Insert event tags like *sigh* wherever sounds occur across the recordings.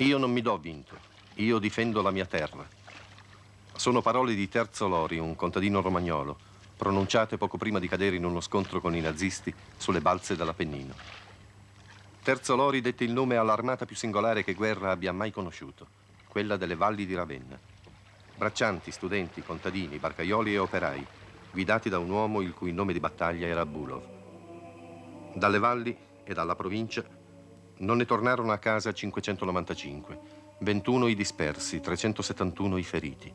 Io non mi do vinto, io difendo la mia terra. Sono parole di Terzo Lori, un contadino romagnolo, pronunciate poco prima di cadere in uno scontro con i nazisti sulle balze dell'Appennino. Terzo Lori dette il nome all'armata più singolare che guerra abbia mai conosciuto, quella delle valli di Ravenna. Braccianti, studenti, contadini, barcaioli e operai, guidati da un uomo il cui nome di battaglia era Bulov. Dalle valli e dalla provincia non ne tornarono a casa 595, 21 i dispersi, 371 i feriti,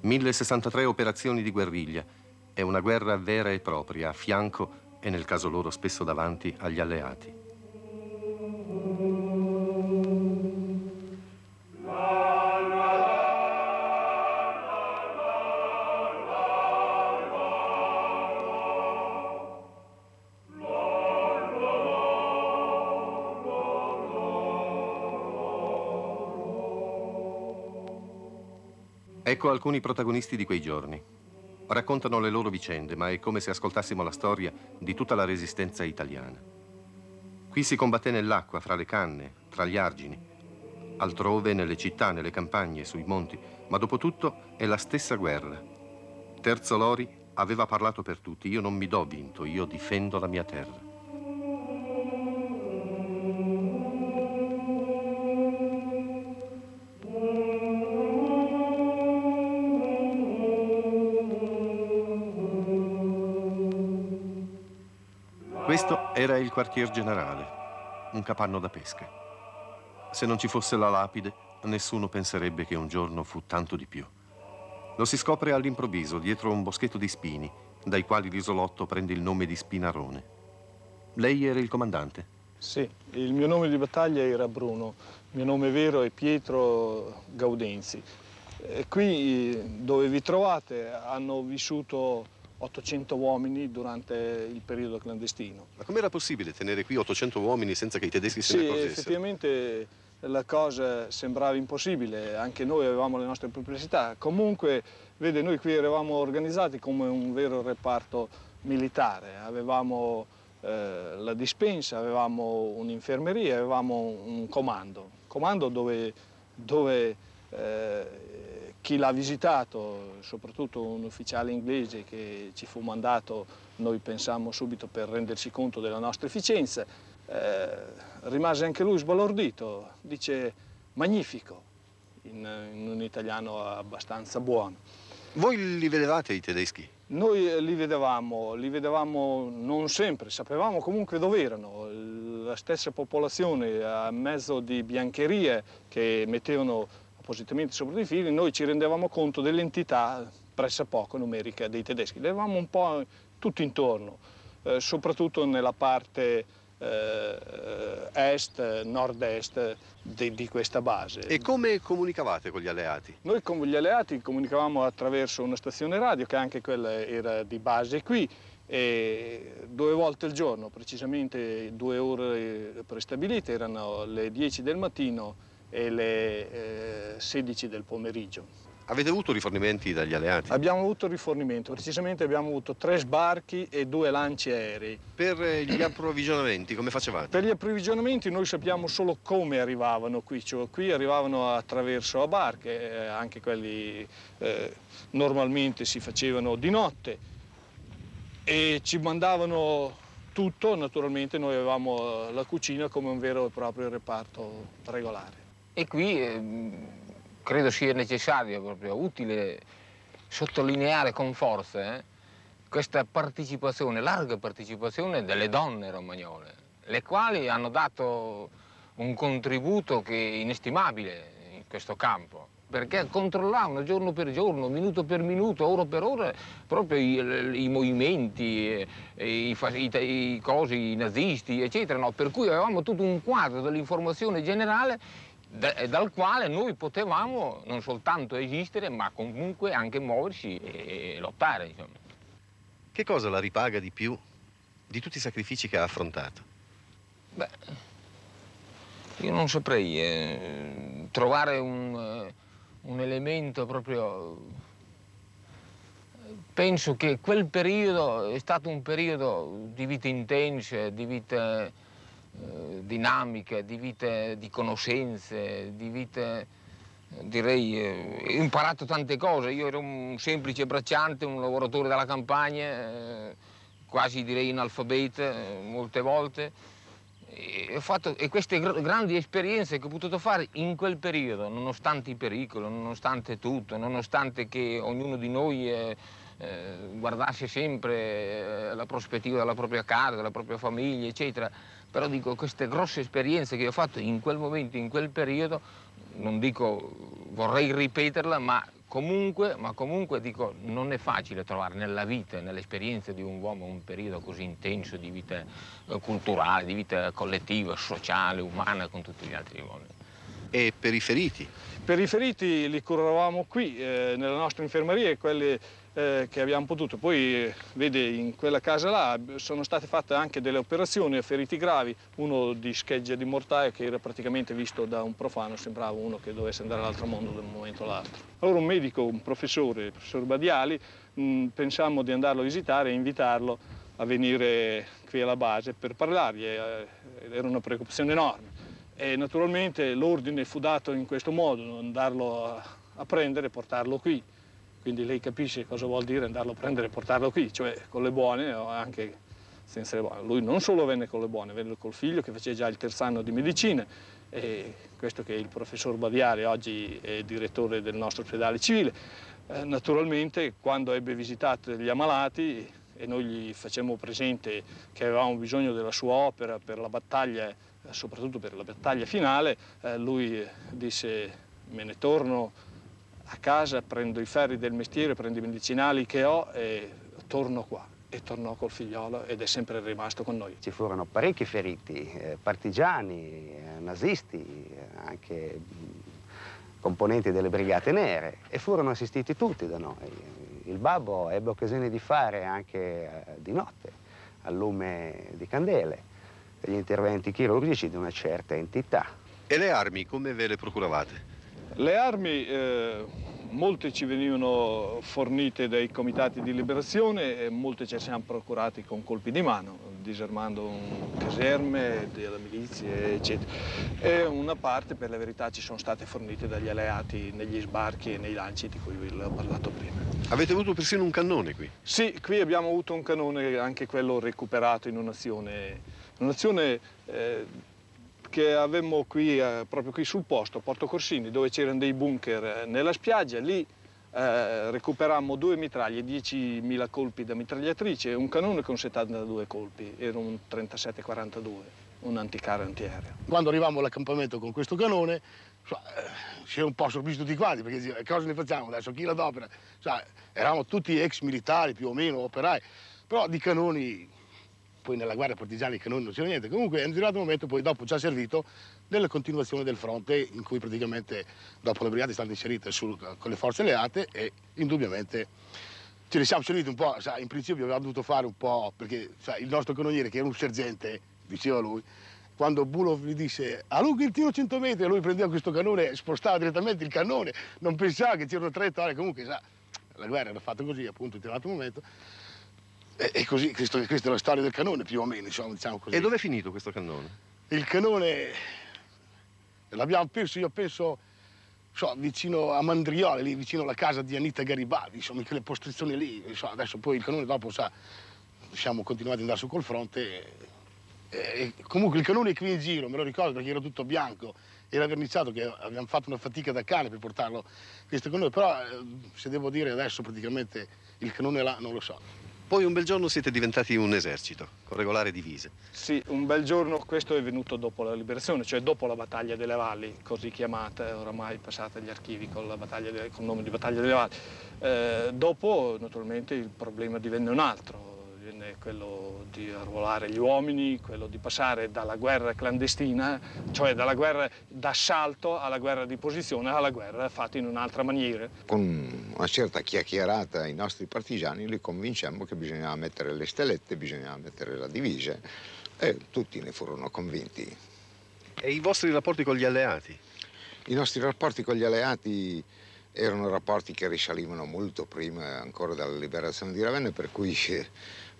1063 operazioni di guerriglia. E una guerra vera e propria a fianco e nel caso loro spesso davanti agli alleati. Ecco alcuni protagonisti di quei giorni. Raccontano le loro vicende, ma è come se ascoltassimo la storia di tutta la resistenza italiana. Qui si combatté nell'acqua, fra le canne, tra gli argini. Altrove, nelle città, nelle campagne, sui monti. Ma dopo tutto è la stessa guerra. Terzo Lori aveva parlato per tutti. Io non mi do vinto, io difendo la mia terra. Era il quartier generale, un capanno da pesca. Se non ci fosse la lapide, nessuno penserebbe che un giorno fu tanto di più. Lo si scopre all'improvviso, dietro un boschetto di spini, dai quali l'isolotto prende il nome di Spinarone. Lei era il comandante? Sì, il mio nome di battaglia era Bruno, il mio nome vero è Pietro Gaudenzi. E qui dove vi trovate hanno vissuto 800 uomini durante il periodo clandestino. Ma com'era possibile tenere qui 800 uomini senza che i tedeschi sì, se ne accorgessero? Sì, effettivamente la cosa sembrava impossibile, anche noi avevamo le nostre perplessità. Comunque, vede, noi qui eravamo organizzati come un vero reparto militare, avevamo eh, la dispensa, avevamo un'infermeria, avevamo un comando, comando dove, dove eh, chi l'ha visitato, soprattutto un ufficiale inglese che ci fu mandato, noi pensammo subito per renderci conto della nostra efficienza, eh, rimase anche lui sbalordito, dice magnifico, in, in, un italiano abbastanza buono. Voi li vedevate i tedeschi? Noi li vedevamo, li vedevamo non sempre, sapevamo comunque dove erano, la stessa popolazione a mezzo di biancherie che mettevano appositamente sopra dei fili, noi ci rendevamo conto dell'entità pressappoco numerica dei tedeschi. Le avevamo un po' tutto intorno, eh, soprattutto nella parte eh, est, nord-est di, di, questa base. E come comunicavate con gli alleati? Noi con gli alleati comunicavamo attraverso una stazione radio, che anche quella era di base qui, e due volte al giorno, precisamente due ore prestabilite, erano le 10 del mattino e le eh, 16 del pomeriggio. Avete avuto rifornimenti dagli alleati? Abbiamo avuto rifornimento, precisamente abbiamo avuto tre sbarchi e due lanci aerei. Per eh, gli approvvigionamenti come facevate? Per gli approvvigionamenti noi sappiamo solo come arrivavano qui, cioè qui arrivavano attraverso a barche, eh, anche quelli eh, normalmente si facevano di notte e ci mandavano tutto, naturalmente noi avevamo la cucina come un vero e proprio reparto regolare. E qui eh, credo sia necessario, proprio utile, sottolineare con forza eh, questa partecipazione, larga partecipazione delle donne romagnole, le quali hanno dato un contributo che è inestimabile in questo campo perché controllavano giorno per giorno, minuto per minuto, ora per ora, proprio i, i movimenti, i, i, i, cosi, i nazisti, eccetera. No? Per cui avevamo tutto un quadro dell'informazione generale dal quale noi potevamo non soltanto esistere, ma comunque anche muoverci e, lottare. Insomma. Che cosa la ripaga di più di tutti i sacrifici che ha affrontato? Beh, io non saprei. Eh, trovare un, eh, un elemento proprio... Penso che quel periodo è stato un periodo di vita intensa, di vita eh, dinamiche, di vite di conoscenze, di vite direi, eh, ho imparato tante cose. Io ero un semplice bracciante, un lavoratore della campagna, eh, quasi direi analfabeto eh, molte volte. E, fatto, e queste gr grandi esperienze che ho potuto fare in quel periodo, nonostante i pericoli, nonostante tutto, nonostante che ognuno di noi eh, eh, guardasse sempre eh, la prospettiva della propria casa, della propria famiglia, eccetera. Però dico, queste grosse esperienze che ho fatto in quel momento, in quel periodo, non dico vorrei ripeterla, ma comunque, ma comunque dico, non è facile trovare nella vita, nell'esperienza di un uomo un periodo così intenso di vita eh, culturale, di vita collettiva, sociale, umana con tutti gli altri uomini. E per i feriti? Per i feriti li curavamo qui, eh, nella nostra infermeria, quelli eh, che abbiamo potuto. Poi, eh, vede, in quella casa là sono state fatte anche delle operazioni a feriti gravi, uno di scheggia di mortaio che era praticamente visto da un profano, sembrava uno che dovesse andare all'altro mondo da un momento all'altro. Allora un medico, un professore, il professor Badiali, mh, mm, pensammo di andarlo a visitare e invitarlo a venire qui alla base per parlargli, eh, era una preoccupazione enorme. E naturalmente l'ordine fu dato in questo modo, andarlo a prendere e portarlo qui. Quindi lei capisce cosa vuol dire andarlo a prendere e portarlo qui, cioè con le buone o anche senza le buone. Lui non solo venne con le buone, venne col figlio che faceva già il terzo anno di medicina e questo che è il professor Badiari oggi è direttore del nostro ospedale civile. Eh, naturalmente quando ebbe visitato gli ammalati e noi gli facemmo presente che avevamo bisogno della sua opera per la battaglia, soprattutto per la battaglia finale, eh, lui disse me ne torno a casa, prendo i ferri del mestiere, prendo i medicinali che ho e torno qua. E tornò col figliolo ed è sempre rimasto con noi. Ci furono parecchi feriti, eh, partigiani, eh, nazisti, eh, anche componenti delle Brigate Nere e furono assistiti tutti da noi. Il babbo ebbe occasione di fare anche eh, di notte, al lume di candele, degli interventi chirurgici di una certa entità. E le armi come ve le procuravate? Le armi, eh, molte ci venivano fornite dai comitati di liberazione e molte ci siamo procurati con colpi di mano, disarmando caserme della milizia, eccetera. E una parte, per la verità, ci sono state fornite dagli alleati negli sbarchi e nei lanci di cui vi ho parlato prima. Avete avuto persino un cannone qui? Sì, qui abbiamo avuto un cannone, anche quello recuperato in un'azione, un'azione eh, che avevamo qui, eh, proprio qui sul posto, a Porto Corsini, dove c'erano dei bunker eh, nella spiaggia, lì eh, recuperammo due mitraglie, 10.000 colpi da mitragliatrice un canone con 72 colpi, era un 37-42, un anticarro antiaereo. Quando arrivavamo all'accampamento con questo canone, eh, si è un po' sorpreso tutti quanti, perché cosa ne facciamo adesso, chi l'adopera? Cioè, eravamo tutti ex militari più o meno, operai, però di canoni poi nella guerra partigiana che non c'era niente. Comunque arrivato un momento, poi dopo ci ha servito nella continuazione del fronte in cui praticamente dopo le brigate stanno inserite sul, con le forze alleate e indubbiamente ce ne siamo serviti un po', sai, in principio avevamo dovuto fare un po', perché sai, il nostro canoniere che era un sergente, diceva lui, quando Bulov gli disse a lungo il tiro 100 metri, lui prendeva questo canone e spostava direttamente il cannone, non pensava che c'erano traiettorie, comunque sa, la guerra era fatta così, appunto, in un determinato momento, e, così, questo, questa è la storia del cannone più o meno, insomma, diciamo così. E dove è finito questo cannone? Il cannone l'abbiamo perso, io penso, so, vicino a Mandriole, lì vicino alla casa di Anita Garibaldi, insomma, in quelle postazioni lì. So, adesso poi il cannone dopo, sa, siamo continuati ad andare su col fronte. E, e, comunque il cannone qui in giro, me lo ricordo perché era tutto bianco, era verniciato, che abbiamo fatto una fatica da cane per portarlo questo con noi, però eh, se devo dire adesso praticamente il cannone là non lo so. Poi un bel giorno siete diventati un esercito, con regolare divise. Sì, un bel giorno, questo è venuto dopo la liberazione, cioè dopo la battaglia delle valli, così chiamata, oramai passata agli archivi con, delle, con il nome di battaglia delle valli. Eh, dopo, naturalmente, il problema divenne un altro divenne quello di arruolare gli uomini, quello di passare dalla guerra clandestina, cioè dalla guerra d'assalto alla guerra di posizione, alla guerra fatta in un'altra maniera. Con una certa chiacchierata ai nostri partigiani li convincemmo che bisognava mettere le stellette, bisognava mettere la divisa e tutti ne furono convinti. E i vostri rapporti con gli alleati? I nostri rapporti con gli alleati erano rapporti che risalivano molto prima ancora dalla liberazione di Ravenna, per cui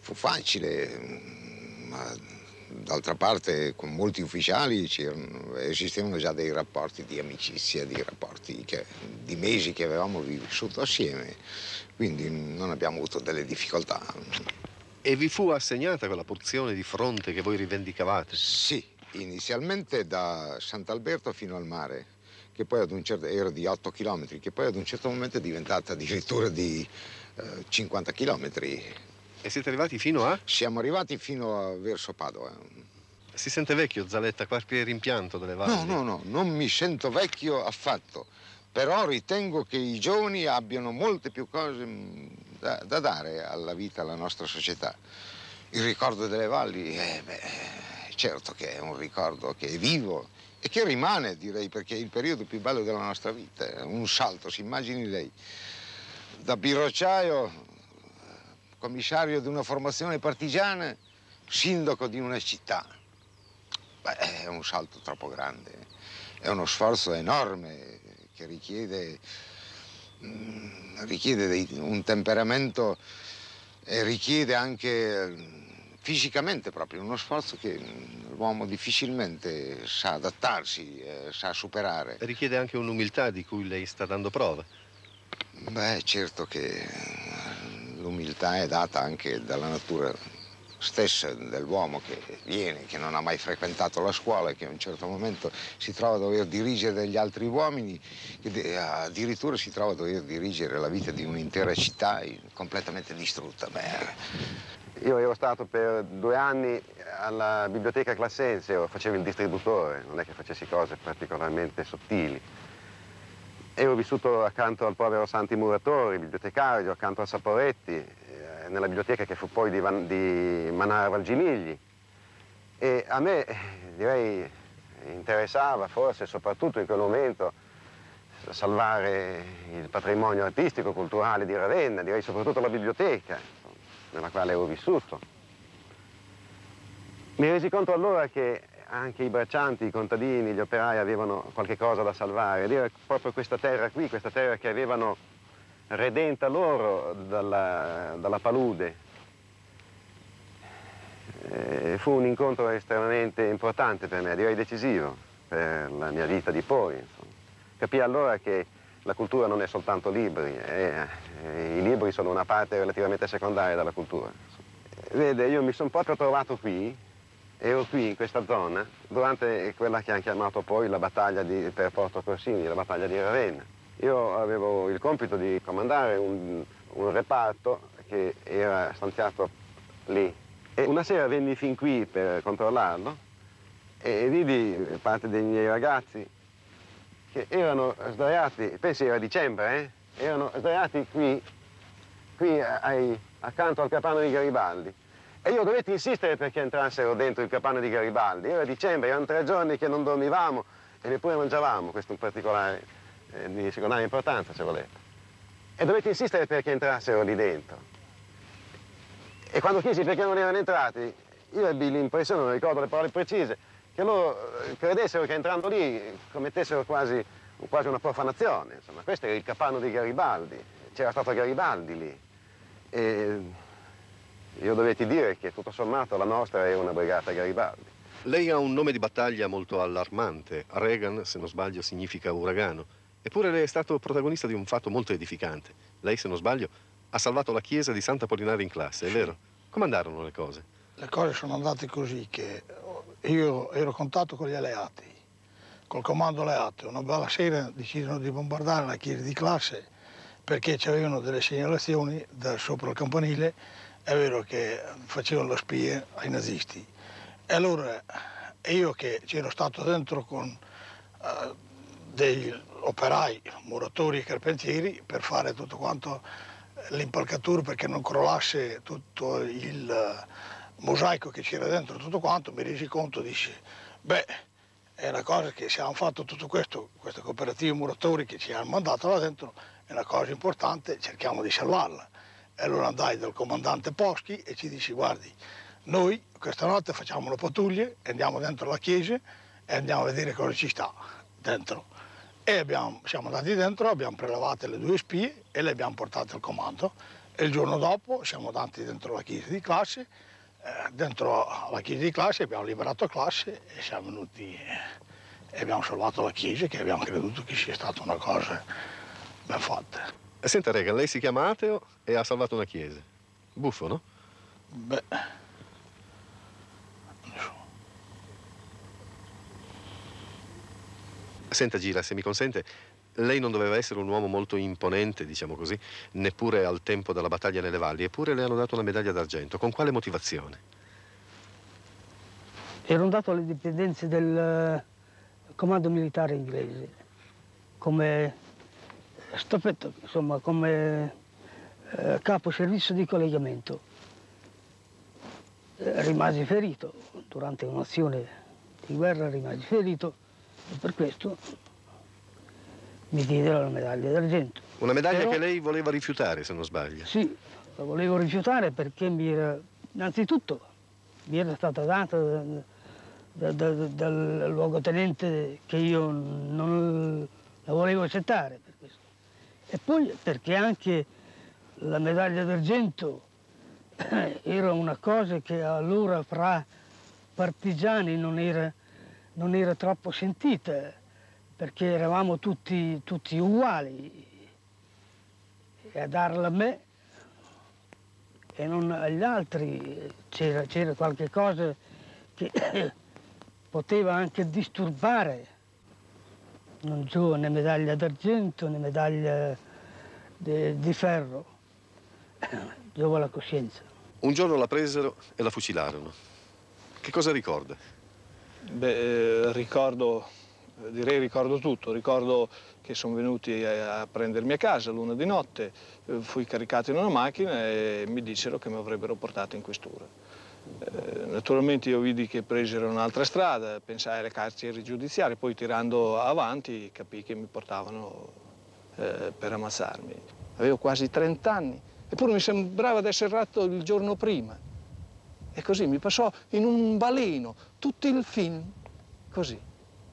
fu facile, ma d'altra parte con molti ufficiali esistevano già dei rapporti di amicizia, di rapporti che, di mesi che avevamo vissuto assieme, quindi non abbiamo avuto delle difficoltà. E vi fu assegnata quella porzione di fronte che voi rivendicavate? Sì, inizialmente da Sant'Alberto fino al mare, che poi ad un certo, era di 8 km, che poi ad un certo momento è diventata addirittura di eh, 50 km. E siete arrivati fino a? Siamo arrivati fino a verso Padova. Si sente vecchio, Zaletta, qualche rimpianto delle valli? No, no, no, non mi sento vecchio affatto, però ritengo che i giovani abbiano molte più cose mm, da, da dare alla vita, alla nostra società. Il ricordo delle valli, eh, beh, certo che è un ricordo che è vivo e che rimane, direi, perché è il periodo più bello della nostra vita. Un salto, si immagini lei, da birrocciaio commissario di una formazione partigiana, sindaco di una città. Beh, è un salto troppo grande, è uno sforzo enorme che richiede, mm, richiede dei, un temperamento e richiede anche fisicamente proprio uno sforzo che l'uomo difficilmente sa adattarsi, eh, sa superare. Richiede anche un'umiltà di cui lei sta dando prova. Beh, certo che l'umiltà è data anche dalla natura stessa dell'uomo che viene, che non ha mai frequentato la scuola che a un certo momento si trova a dover dirigere degli altri uomini, che addirittura si trova a dover dirigere la vita di un'intera città completamente distrutta. Beh. Io ero stato per due anni alla biblioteca classense, facevo il distributore, non è che facessi cose particolarmente sottili. Ero vissuto accanto al povero Santi Muratori, bibliotecario, accanto a Saporetti, eh, nella biblioteca che fu poi di, Van, di Manara Valginigli. E a me, direi, interessava forse soprattutto in quel momento salvare il patrimonio artistico, culturale di Ravenna, direi soprattutto la biblioteca nella quale ho vissuto. Mi resi conto allora che anche i braccianti, i contadini, gli operai avevano qualche cosa da salvare ed era proprio questa terra qui, questa terra che avevano redenta loro dalla, dalla palude. E fu un incontro estremamente importante per me, direi decisivo per la mia vita di poi. Insomma. Capì allora che la cultura non è soltanto libri, e, e i libri sono una parte relativamente secondaria della cultura. Vede, io mi sono proprio trovato qui ero qui in questa zona durante quella che hanno chiamato poi la battaglia di, per Porto Corsini, la battaglia di Ravenna. Io avevo il compito di comandare un, un reparto che era stanziato lì. E una sera venni fin qui per controllarlo e vidi parte dei miei ragazzi che erano sdraiati, pensi era dicembre, eh? erano sdraiati qui, qui ai, accanto al capano di Garibaldi e io dovetti insistere perché entrassero dentro il capanno di Garibaldi. Era dicembre, erano tre giorni che non dormivamo e neppure mangiavamo, questo è un particolare eh, di secondaria importanza, se volete. E dovetti insistere perché entrassero lì dentro. E quando chiesi perché non erano entrati, io ebbi l'impressione, non ricordo le parole precise, che loro eh, credessero che entrando lì commettessero quasi, quasi una profanazione. Insomma, questo era il capanno di Garibaldi, c'era stato Garibaldi lì. E io dovetti dire che tutto sommato la nostra è una brigata Garibaldi. Lei ha un nome di battaglia molto allarmante. Reagan, se non sbaglio, significa uragano. Eppure lei è stato protagonista di un fatto molto edificante. Lei, se non sbaglio, ha salvato la chiesa di Santa Polinare in classe, è vero? Come andarono le cose? Le cose sono andate così che io ero a contatto con gli alleati, col comando alleato. Una bella sera decidono di bombardare la chiesa di classe perché c'erano delle segnalazioni da sopra il campanile è vero che facevano lo spie ai nazisti. E allora io che c'ero stato dentro con uh, degli operai, muratori e carpentieri per fare tutto quanto eh, l'impalcatura perché non crollasse tutto il uh, mosaico che c'era dentro, tutto quanto, mi resi conto, dice, beh, è una cosa che se hanno fatto tutto questo, queste cooperative muratori che ci hanno mandato là dentro, è una cosa importante, cerchiamo di salvarla. E allora andai dal comandante Poschi e ci dissi, guardi, noi questa notte facciamo le pattuglie, andiamo dentro la chiesa e andiamo a vedere cosa ci sta dentro. E abbiamo, siamo andati dentro, abbiamo prelevate le due spie e le abbiamo portate al comando. E il giorno dopo siamo andati dentro la chiesa di classe, eh, dentro la chiesa di classe, abbiamo liberato classe e siamo venuti e abbiamo salvato la chiesa che abbiamo creduto che sia stata una cosa ben fatta. Senta Regan, lei si chiama ateo e ha salvato una chiesa. Buffo, no? Beh, Senta Gira, se mi consente, lei non doveva essere un uomo molto imponente, diciamo così, neppure al tempo della battaglia nelle valli, eppure le hanno dato una medaglia d'argento. Con quale motivazione? Ero andato alle dipendenze del eh, comando militare inglese come staffetto, insomma, come eh, capo servizio di collegamento. Eh, rimasi ferito durante un'azione di guerra, rimasi ferito e per questo mi diedero la medaglia d'argento. Una medaglia Però- che lei voleva rifiutare, se non sbaglio. Sì, la volevo rifiutare perché mi era, innanzitutto mi era stata data da- da- da- dal luogotenente che io non la volevo accettare. E poi perché anche la medaglia d'argento era una cosa che allora fra partigiani non era, non era troppo sentita, perché eravamo tutti, tutti uguali. E a darla a me e non agli altri c'era qualche cosa che *coughs* poteva anche disturbare. Non giù né medaglia d'argento né medaglia de- di ferro, *clears throat* giova la coscienza. Un giorno la presero e la fucilarono. Che cosa ricorda? Beh, eh, ricordo, direi ricordo tutto, ricordo che sono venuti a, a prendermi a casa l'una di notte, eh, fui caricato in una macchina e mi dissero che mi avrebbero portato in questura. Eh, naturalmente io vidi che presero un'altra strada, pensai alle carceri giudiziarie, poi tirando avanti capii che mi portavano eh, per ammazzarmi. Avevo quasi 30 anni, eppure mi sembrava di essere ratto il giorno prima. E così mi passò in un baleno tutto il film, così,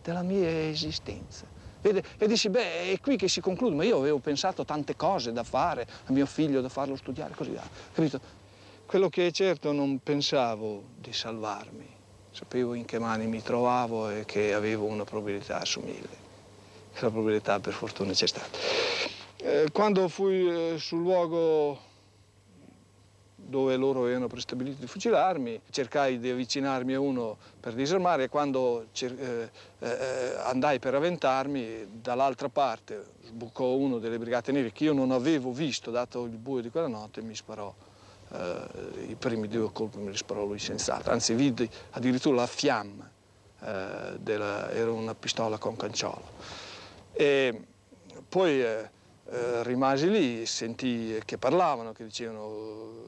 della mia esistenza. Vede? E dissi, beh, è qui che si conclude, ma io avevo pensato tante cose da fare, a mio figlio da farlo studiare, così. Capito? Quello che è certo non pensavo di salvarmi, sapevo in che mani mi trovavo e che avevo una probabilità su mille. La probabilità per fortuna c'è stata. Eh, quando fui eh, sul luogo dove loro avevano prestabilito di fucilarmi, cercai di avvicinarmi a uno per disarmare e quando eh, andai per avventarmi, dall'altra parte sbucò uno delle brigate nere che io non avevo visto, dato il buio di quella notte, e mi sparò. Eh, I primi due colpi me li sparò lui senz'altro, anzi vidi addirittura la fiamma, eh, della- era una pistola con canciolo. E poi eh, eh, rimasi lì, sentii che parlavano, che dicevano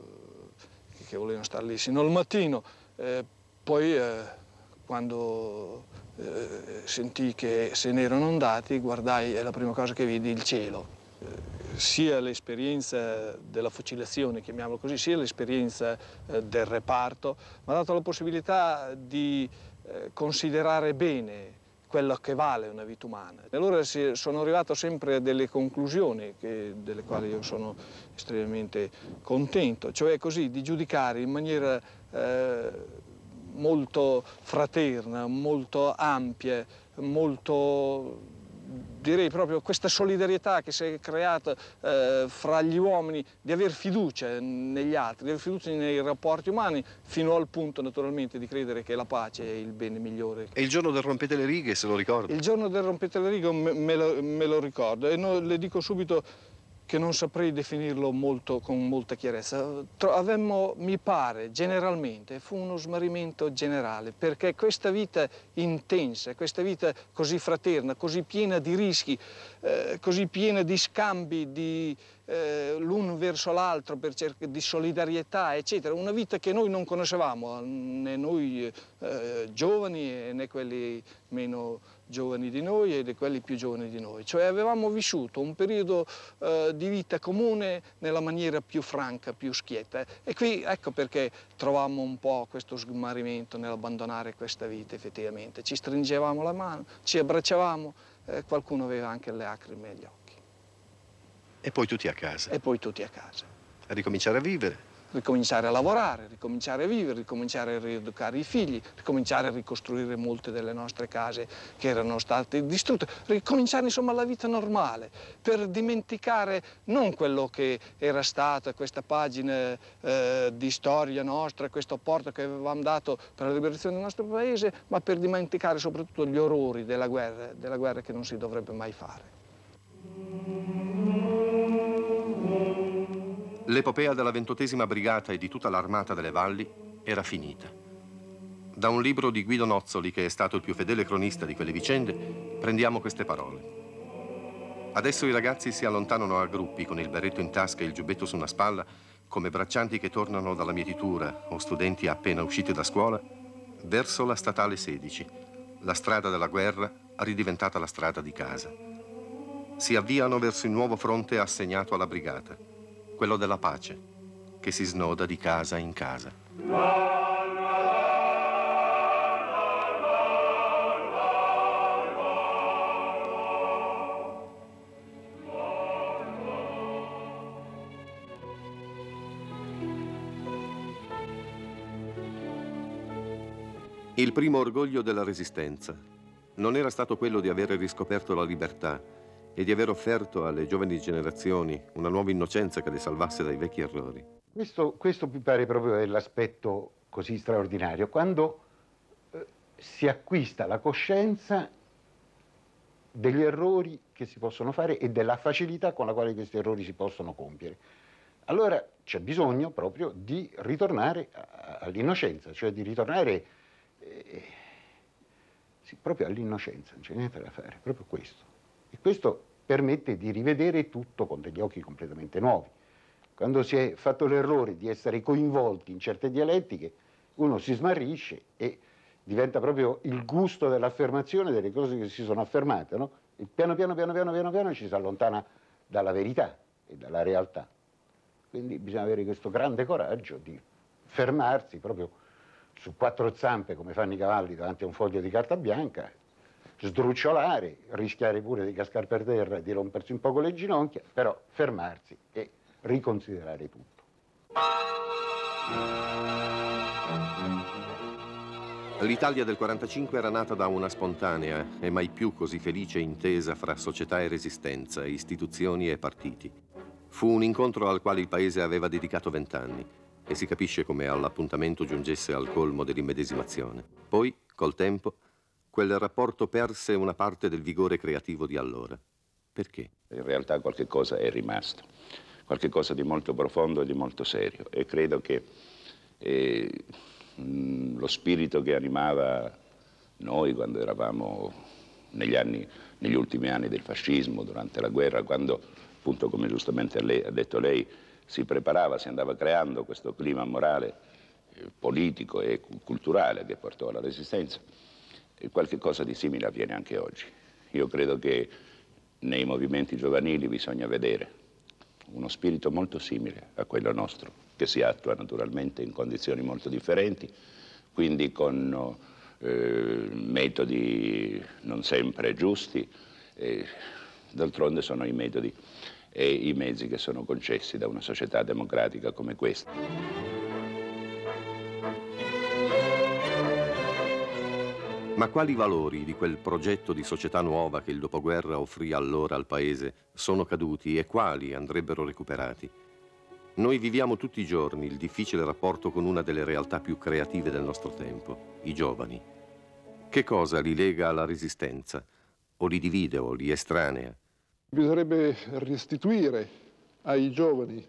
eh, che volevano stare lì sino al mattino. Poi eh, quando sentii che se ne erano andati, guardai e la prima cosa che vidi il cielo. Sia l'esperienza della fucilazione, chiamiamolo così, sia l'esperienza eh, del reparto, mi ha dato la possibilità di eh, considerare bene quello che vale una vita umana. E allora sono arrivato sempre a delle conclusioni che- delle quali io sono estremamente contento, cioè così di giudicare in maniera eh, molto fraterna, molto ampia, molto direi proprio questa solidarietà che si è creata eh, fra gli uomini, di aver fiducia negli altri, di aver fiducia nei rapporti umani, fino al punto naturalmente di credere che la pace è il bene migliore E il giorno del rompete le righe, se lo ricorda? il giorno del rompete le righe me, me lo, me lo ricordo e no- le dico subito che non saprei definirlo molto, con molta chiarezza. Tro- avemmo, mi pare, generalmente, fu uno smarrimento generale, perché questa vita intensa, questa vita così fraterna, così piena di rischi, eh, così piena di scambi, di eh, l'un verso l'altro, di solidarietà, eccetera, una vita che noi non conoscevamo, né noi eh, giovani né quelli meno giovani di noi e di quelli più giovani di noi. Cioè avevamo vissuto un periodo eh, di vita comune nella maniera più franca, più schietta. E qui ecco perché trovammo un po' questo smarrimento nell'abbandonare questa vita effettivamente. Ci stringevamo la mano, ci abbracciavamo, eh, qualcuno aveva anche le lacrime agli occhi. E poi tutti a casa, E poi tutti a casa. a ricominciare a vivere ricominciare a lavorare, ricominciare a vivere, ricominciare a rieducare i figli, ricominciare a ricostruire molte delle nostre case che erano state distrutte, ricominciare insomma la vita normale, per dimenticare non quello che era stata questa pagina eh, di storia nostra, questo apporto che avevamo dato per la liberazione del nostro paese, ma per dimenticare soprattutto gli orrori della guerra, della guerra che non si dovrebbe mai fare. L'epopea della ventottesima brigata e di tutta l'armata delle valli era finita. Da un libro di Guido Nozzoli, che è stato il più fedele cronista di quelle vicende, prendiamo queste parole. Adesso i ragazzi si allontanano a gruppi con il berretto in tasca e il giubbetto su una spalla, come braccianti che tornano dalla mietitura o studenti appena usciti da scuola, verso la statale 16, la strada della guerra ridiventata la strada di casa. Si avviano verso il nuovo fronte assegnato alla brigata quello della pace, che si snoda di casa in casa. Il primo orgoglio della resistenza non era stato quello di aver riscoperto la libertà, e di aver offerto alle giovani generazioni una nuova innocenza che le salvasse dai vecchi errori. Questo, questo mi pare proprio l'aspetto così straordinario, quando eh, si acquista la coscienza degli errori che si possono fare e della facilità con la quale questi errori si possono compiere. Allora c'è bisogno proprio di ritornare all'innocenza, cioè di ritornare eh, sì, proprio all'innocenza, non c'è niente da fare, proprio questo. E questo permette di rivedere tutto con degli occhi completamente nuovi. Quando si è fatto l'errore di essere coinvolti in certe dialettiche, uno si smarrisce e diventa proprio il gusto dell'affermazione delle cose che si sono affermate, no? E piano piano, piano piano, piano piano ci si allontana dalla verità e dalla realtà. Quindi bisogna avere questo grande coraggio di fermarsi proprio su quattro zampe come fanno i cavalli davanti a un foglio di carta bianca sdrucciolare, rischiare pure di cascare per terra e di rompersi un poco le ginocchia, però fermarsi e riconsiderare tutto. L'Italia del 45 era nata da una spontanea e mai più così felice intesa fra società e resistenza, istituzioni e partiti. Fu un incontro al quale il paese aveva dedicato vent'anni e si capisce come all'appuntamento giungesse al colmo dell'immedesimazione. Poi, col tempo, quel rapporto perse una parte del vigore creativo di allora. Perché? In realtà qualche cosa è rimasto, qualche cosa di molto profondo e di molto serio e credo che eh, lo spirito che animava noi quando eravamo negli, anni, negli ultimi anni del fascismo, durante la guerra, quando appunto come giustamente lei, ha detto lei, si preparava, si andava creando questo clima morale, eh, politico e culturale che portò alla resistenza e qualche cosa di simile avviene anche oggi. Io credo che nei movimenti giovanili bisogna vedere uno spirito molto simile a quello nostro, che si attua naturalmente in condizioni molto differenti, quindi con eh, metodi non sempre giusti, d'altronde sono i metodi e i mezzi che sono concessi da una società democratica come questa. Ma quali valori di quel progetto di società nuova che il dopoguerra offrì allora al Paese sono caduti e quali andrebbero recuperati? Noi viviamo tutti i giorni il difficile rapporto con una delle realtà più creative del nostro tempo, i giovani. Che cosa li lega alla resistenza? O li divide o li estranea? Bisognerebbe restituire ai giovani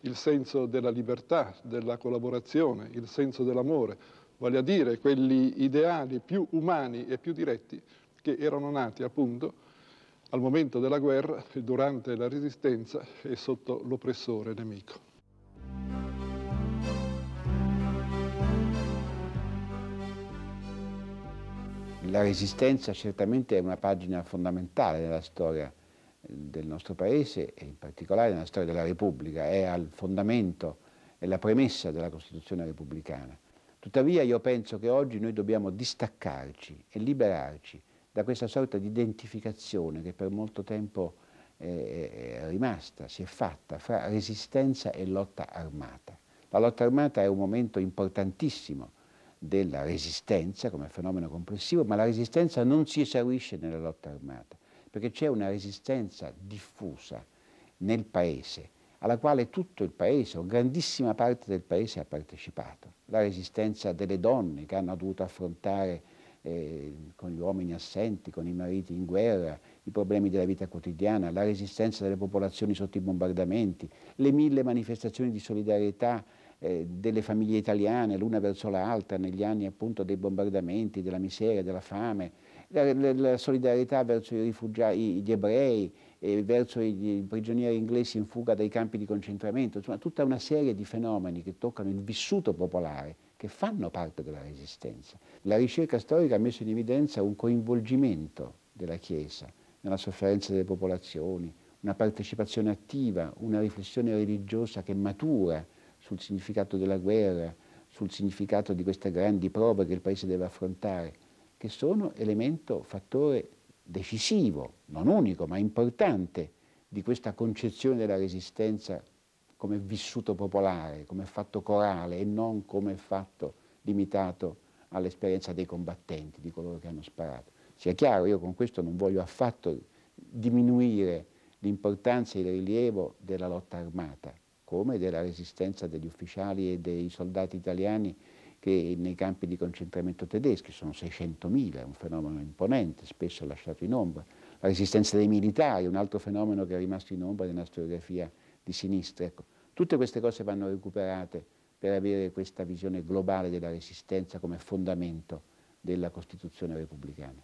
il senso della libertà, della collaborazione, il senso dell'amore, vale a dire quelli ideali più umani e più diretti che erano nati appunto al momento della guerra, durante la resistenza e sotto l'oppressore nemico. La resistenza certamente è una pagina fondamentale nella storia del nostro Paese e in particolare nella storia della Repubblica, è al fondamento, è la premessa della Costituzione repubblicana. Tuttavia io penso che oggi noi dobbiamo distaccarci e liberarci da questa sorta di identificazione che per molto tempo è rimasta, si è fatta fra resistenza e lotta armata. La lotta armata è un momento importantissimo della resistenza come fenomeno complessivo, ma la resistenza non si esaurisce nella lotta armata, perché c'è una resistenza diffusa nel paese, alla quale tutto il paese, o grandissima parte del paese ha partecipato. La resistenza delle donne che hanno dovuto affrontare eh, con gli uomini assenti, con i mariti in guerra, i problemi della vita quotidiana, la resistenza delle popolazioni sotto i bombardamenti, le mille manifestazioni di solidarietà eh, delle famiglie italiane l'una verso l'altra negli anni appunto dei bombardamenti, della miseria, della fame, la, la, la solidarietà verso i rifugiati, gli ebrei, e verso i, i prigionieri inglesi in fuga dai campi di concentramento, insomma tutta una serie di fenomeni che toccano il vissuto popolare, che fanno parte della resistenza. La ricerca storica ha messo in evidenza un coinvolgimento della Chiesa nella sofferenza delle popolazioni, una partecipazione attiva, una riflessione religiosa che matura sul significato della guerra, sul significato di queste grandi prove che il Paese deve affrontare, che sono elemento, fattore decisivo, non unico, ma importante di questa concezione della resistenza come vissuto popolare, come fatto corale e non come fatto limitato all'esperienza dei combattenti, di coloro che hanno sparato. Sia chiaro, io con questo non voglio affatto diminuire l'importanza e il rilievo della lotta armata, come della resistenza degli ufficiali e dei soldati italiani che nei campi di concentramento tedeschi sono 600.000, è un fenomeno imponente, spesso lasciato in ombra. La resistenza dei militari, un altro fenomeno che è rimasto in ombra nella storiografia di sinistra. Ecco, tutte queste cose vanno recuperate per avere questa visione globale della resistenza come fondamento della Costituzione repubblicana.